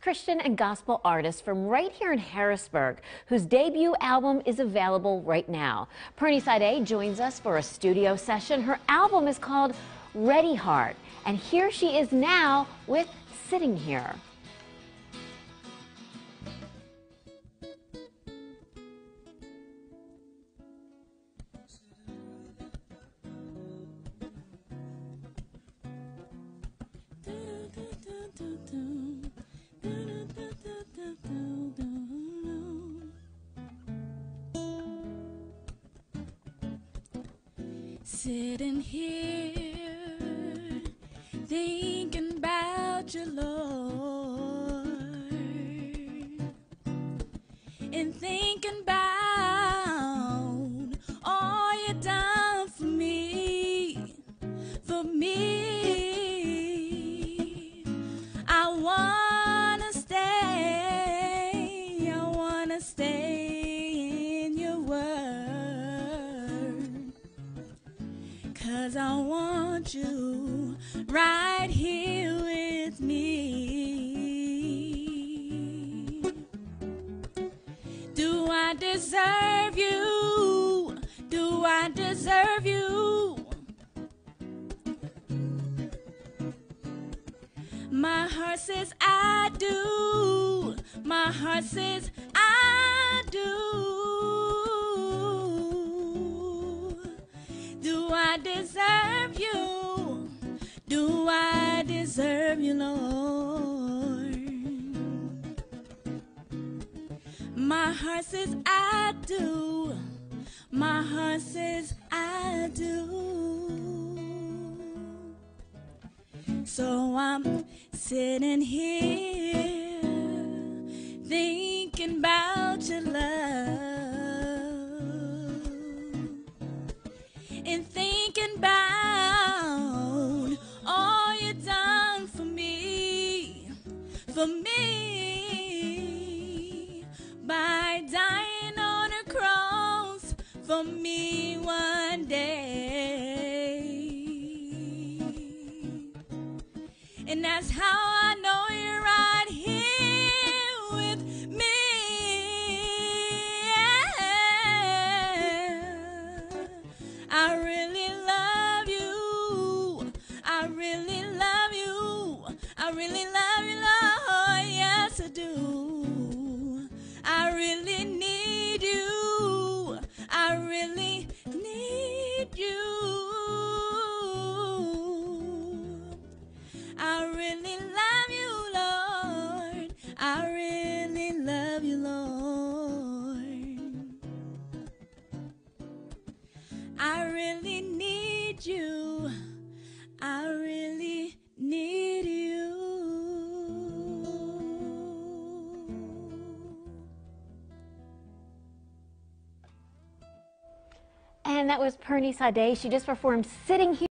Christian and gospel artist from right here in Harrisburg, whose debut album is available right now. Pyrnie Sadè joins us for a studio session. Her album is called Ready Heart, and here she is now with Sitting Here. Sitting here, thinking about your Lord, and thinking about all you done for me, for me. I wanna stay, I wanna stay in your word. Cause I want you right here with me. Do I deserve you? Do I deserve you? My heart says I do. My heart says I do. I deserve you? Do I deserve you, Lord? My heart says I do. My heart says I do. So I'm sitting here thinking about your love and thinking about all you done for me, for me, by dying on a cross for me one day. And that's how I know you're right here with really love you, Lord. Oh, yes, I do. I really need you. I really need you. I really love you, Lord. I really love you, Lord. I really need you. I really And that was Pyrnie Sadè. She just performed Sitting Here.